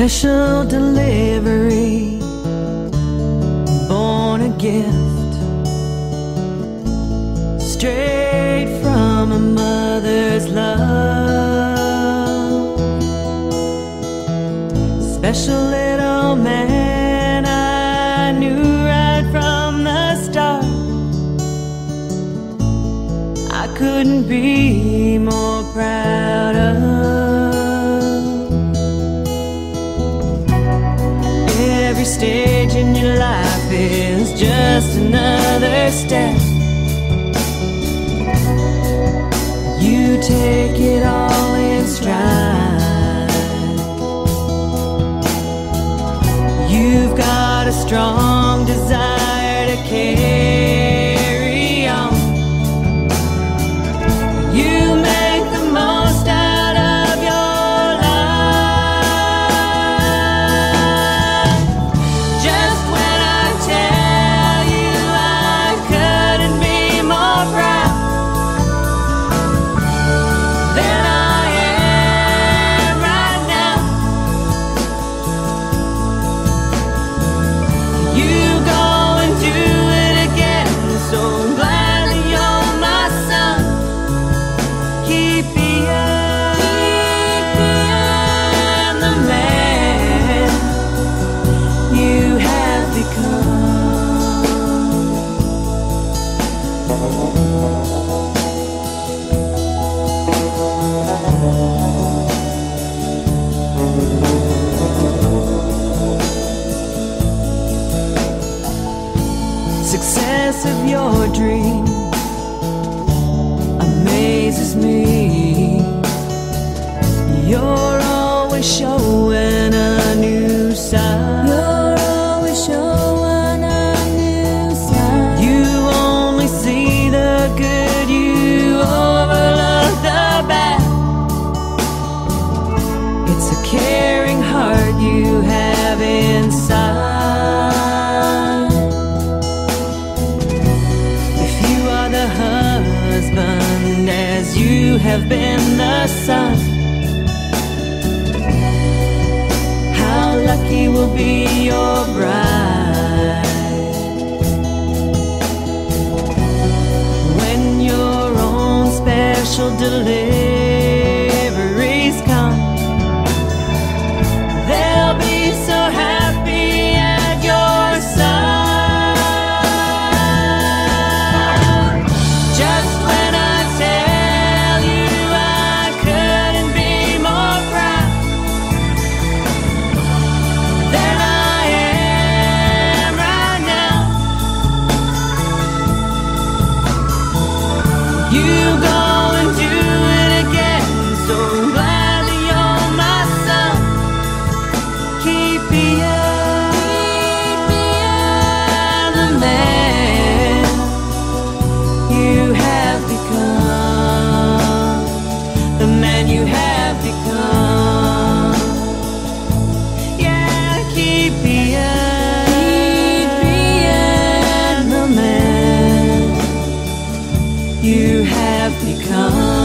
special delivery, born a gift, straight from a mother's love. Special little man, I knew right from the start. I couldn't be more proud of. Every stage in your life is just another step. You take it all in stride. You've got a strong desire to carry You Success of your dream amazes me. You're always showing a new side. You're always showing a new side. You only see the good, you overlook the bad. It's a caring heart you have inside. You have been the sun. how lucky will be your bride when your own special delivery be have become.